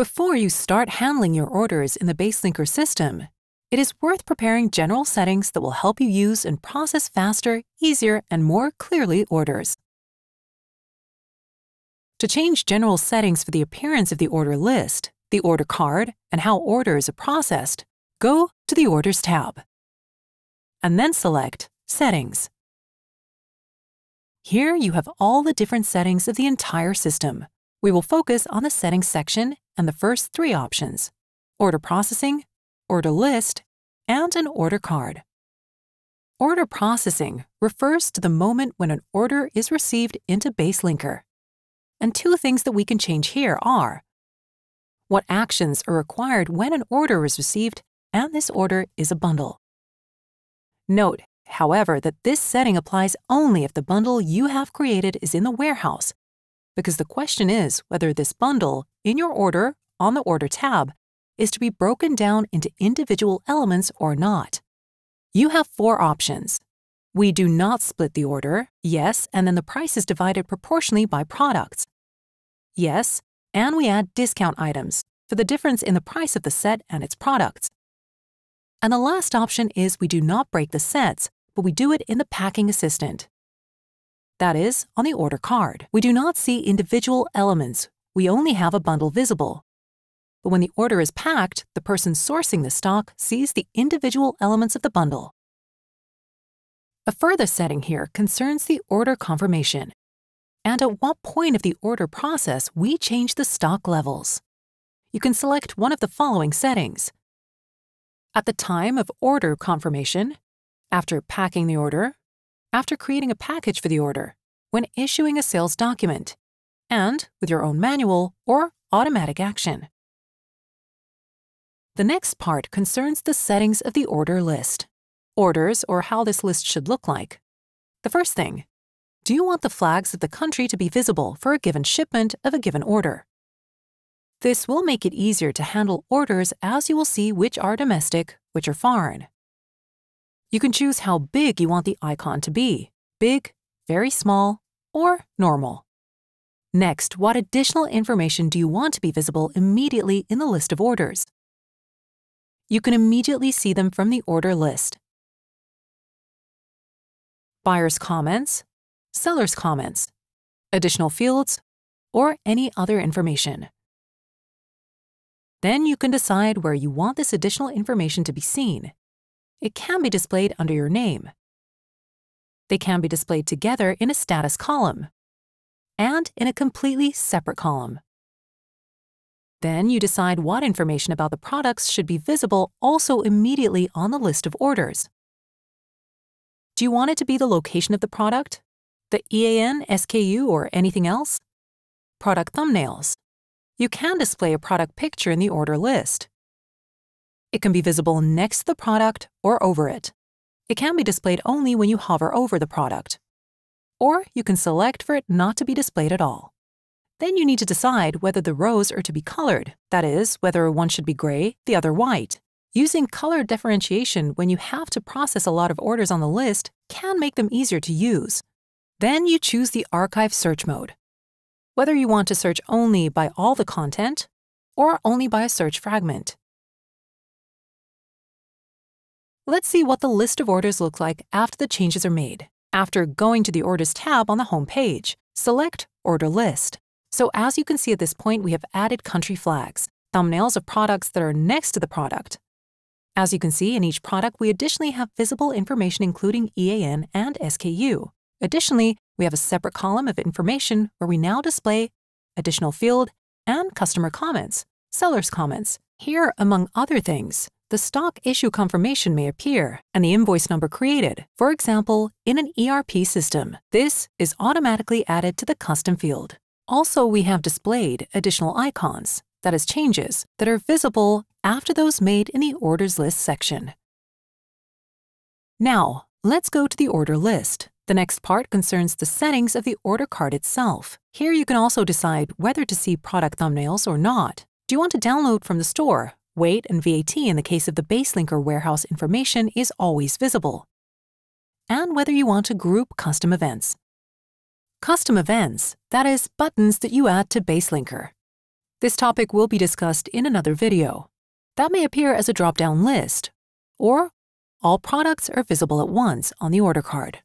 Before you start handling your orders in the BaseLinker system, it is worth preparing general settings that will help you use and process faster, easier, and more clearly orders. To change general settings for the appearance of the order list, the order card, and how orders are processed, go to the Orders tab. And then select Settings. Here you have all the different settings of the entire system. We will focus on the Settings section and the first three options, Order Processing, Order List, and an Order Card. Order processing refers to the moment when an order is received into BaseLinker. And two things that we can change here are what actions are required when an order is received and this order is a bundle. Note, however, that this setting applies only if the bundle you have created is in the warehouse, because the question is whether this bundle, in your order on the Order tab, is to be broken down into individual elements or not. You have four options. We do not split the order, yes, and then the price is divided proportionally by products. Yes, and we add discount items for the difference in the price of the set and its products. And the last option is we do not break the sets, but we do it in the Packing Assistant. That is, on the order card. We do not see individual elements, we only have a bundle visible. But when the order is packed, the person sourcing the stock sees the individual elements of the bundle. A further setting here concerns the order confirmation, and at what point of the order process we change the stock levels. You can select one of the following settings. At the time of order confirmation, after packing the order, after creating a package for the order, when issuing a sales document, and with your own manual or automatic action. The next part concerns the settings of the order list. Orders, or how this list should look like. The first thing, do you want the flags of the country to be visible for a given shipment of a given order? This will make it easier to handle orders as you will see which are domestic, which are foreign. You can choose how big you want the icon to be big, very small, or normal. Next, what additional information do you want to be visible immediately in the list of orders? You can immediately see them from the order list. Buyer's comments, seller's comments, additional fields, or any other information. Then you can decide where you want this additional information to be seen. It can be displayed under your name. They can be displayed together in a status column and in a completely separate column. Then you decide what information about the products should be visible also immediately on the list of orders. Do you want it to be the location of the product, the EAN, SKU, or anything else? Product thumbnails, you can display a product picture in the order list. It can be visible next to the product or over it. It can be displayed only when you hover over the product. Or you can select for it not to be displayed at all. Then you need to decide whether the rows are to be colored, that is, whether one should be gray, the other white. Using color differentiation when you have to process a lot of orders on the list can make them easier to use. Then you choose the Archive Search mode whether you want to search only by all the content or only by a search fragment. Let's see what the list of orders look like after the changes are made. After going to the Orders tab on the home page, select Order List. So as you can see at this point, we have added country flags, thumbnails of products that are next to the product. As you can see, in each product, we additionally have visible information including EAN and SKU. Additionally, we have a separate column of information where we now display additional field and customer comments, seller's comments. Here, among other things, the stock issue confirmation may appear and the invoice number created. For example, in an ERP system, this is automatically added to the custom field. Also, we have displayed additional icons, that is changes, that are visible after those made in the orders list section. Now, let's go to the order list. The next part concerns the settings of the order card itself. Here you can also decide whether to see product thumbnails or not. Do you want to download from the store? Weight and VAT in the case of the BaseLinker warehouse information is always visible. And whether you want to group custom events. Custom events, that is, buttons that you add to BaseLinker. This topic will be discussed in another video. That may appear as a drop-down list, or all products are visible at once on the order card.